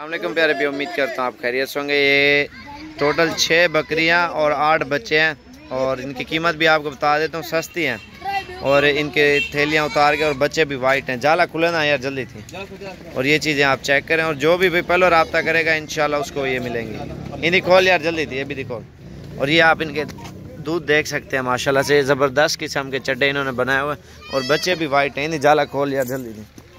السلام علیکم پیارے بھی امید کرتا ہوں آپ خیریت سے ہوں گے۔ یہ ٹوٹل چھ بکریاں اور آٹھ بچے ہیں اور ان کی قیمت بھی آپ کو بتا دیتا ہوں، سستی ہیں۔ اور ان کے تھیلیاں اتار کے اور بچے بھی وائٹ ہیں۔ جالا کھلے نا یار، جلدی تھی۔ اور یہ چیزیں آپ چیک کریں اور جو بھی بھی پہلو رابطہ کرے گا، انشاءاللہ اس کو یہ ملیں گی۔ انہیں کھول یار، جلدی تھی، یہ بھی دکھول اور یہ آپ ان کے دودھ دیکھ سکتے ہیں، ماشاءاللہ سے زبردست قسم کے چڈے انہوں نے بنائے ہوئے۔ اور بچے بھی وائٹ ہیں انہیں جالا کھول یار، جلدی تھی۔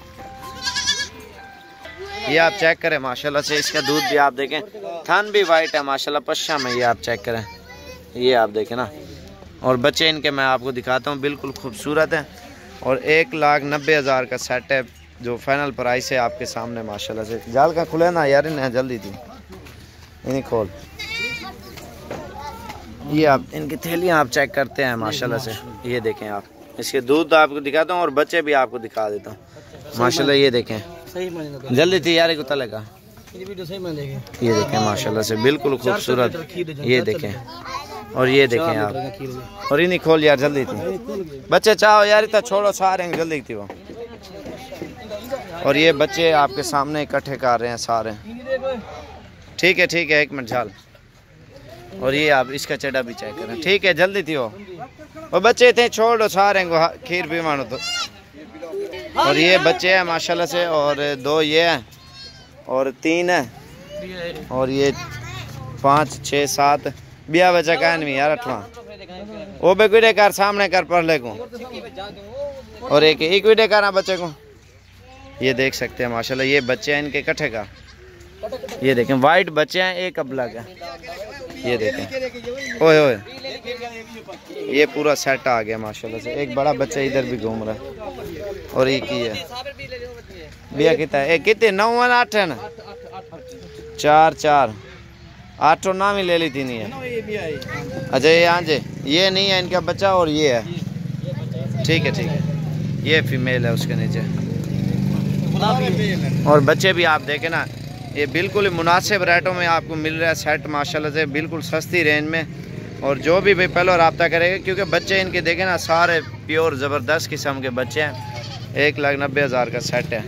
یہ آپ چیک کریں، ماشاءاللہ سے اس کا دودھ بھی آپ دیکھیں۔ تھن بھی وائٹ ہے، ماشاءاللہ پشا میں یہ آپ چیک کریں۔ یہ آپ دیکھیں نا۔ اور بچے ان کے میں آپ کو دکھاتا ہوں، بالکل خوبصورت ہے اور ایک لاکھ نبے ہزار کا سیٹ ہے، جو فائنل پرائس ہے آپ کے سامنے، ماشاءاللہ سے۔ جال کا کھلے نا یار، انہیں جلدی تھی انہیں کھول۔ یہ آپ، ان کی تھیلیاں آپ چیک کرتے ہیں، ماشاءاللہ سے۔ یہ دیکھیں آپ۔ اس کے دودھ آپ کو دکھاتا ہوں اور بچے بھی آپ کو دکھا دیتا ہوں۔ ماشاءاللہ یہ دیکھیں۔ جلدی تھی یار کو تلے کا یہ دیکھیں۔ ماشاءاللہ سے بالکل خوبصورت۔ یہ دیکھیں۔ اور یہ دیکھیں آپ۔ اور انہیں کھول یار جلدی تھی۔ بچے چاہو یار اتنا چھوڑو سارے جلدی تھی وہ۔ اور یہ بچے آپ کے سامنے اکٹھے کر رہے ہیں سارے۔ ٹھیک ہے ٹھیک ہے ایک منٹ جھال۔ اور یہ آپ اس کا چڑا بھی چیک کریں۔ ٹھیک ہے جلدی تھی وہ۔ وہ بچے تھے چھوڑو سارے کھیر بھی مانو تو۔ اور یہ بچے ہیں، ماشاءاللہ سے، اور دو یہ ہیں، اور تین ہیں، اور یہ پانچ، چھ، سات۔ بیا بچہ کا نہیں یار، اٹھواں۔ وہ بھی کوئی کر سامنے کر پڑھ لے کو۔ اور ایک ایک ویڈے کرنا بچے کو۔ یہ دیکھ سکتے ہیں، ماشاءاللہ، یہ بچے ہیں ان کے کٹھے کا۔ یہ دیکھیں، وائٹ بچے ہیں، ایک ابلا کا۔ یہ دیکھیں۔ اوئے اوئے۔ یہ پورا سیٹ آ گیا، ماشاءاللہ سے۔ ایک بڑا بچہ ادھر بھی گھوم رہا ہے اور ایک ہی ہے۔ بیا کتنا ہے؟ ایک کتنے؟ نو آٹھ ہے نا؟ چار چار۔ آٹھ اور نام ہی لے لی تھی نہیں ہے۔ اچھا یہ ہاں جی، یہ نہیں ہے ان کا بچہ اور یہ ہے۔ ٹھیک ہے ٹھیک ہے۔ یہ فیمیل ہے، اس کے نیچے۔ اور بچے بھی آپ دیکھیں نا، یہ بالکل مناسب ریٹوں میں آپ کو مل رہا ہے سیٹ ماشاءاللہ سے بالکل سستی رینج میں۔ اور جو بھی بھائی پہلو رابطہ کرے گا، کیونکہ بچے ان کے دیکھیں نا، سارے پیور زبردست قسم کے بچے ہیں۔ ایک لاکھ نبے ہزار کا سیٹ ہے۔